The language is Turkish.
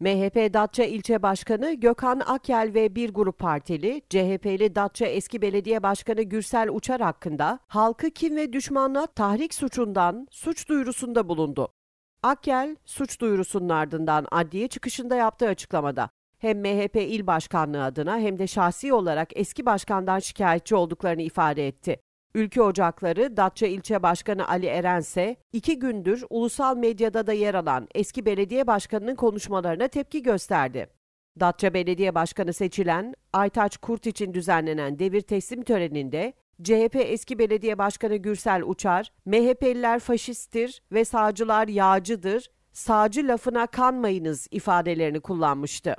MHP Datça İlçe Başkanı Gökhan Akyel ve bir grup partili, CHP'li Datça eski belediye başkanı Gürsel Uçar hakkında halkı kim ve düşmanla tahrik suçundan suç duyurusunda bulundu. Akyel, suç duyurusunun ardından adliye çıkışında yaptığı açıklamada hem MHP il başkanlığı adına hem de şahsi olarak eski başkandan şikayetçi olduklarını ifade etti. Ülke Ocakları Datça İlçe Başkanı Ali Erense, iki gündür ulusal medyada da yer alan eski belediye başkanının konuşmalarına tepki gösterdi. Datça Belediye Başkanı seçilen Aytaç Kurt için düzenlenen devir teslim töreninde CHP eski belediye başkanı Gürsel Uçar, MHP'liler faşisttir ve sağcılar yağcıdır, sağcı lafına kanmayınız ifadelerini kullanmıştı.